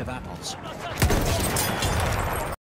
of apples.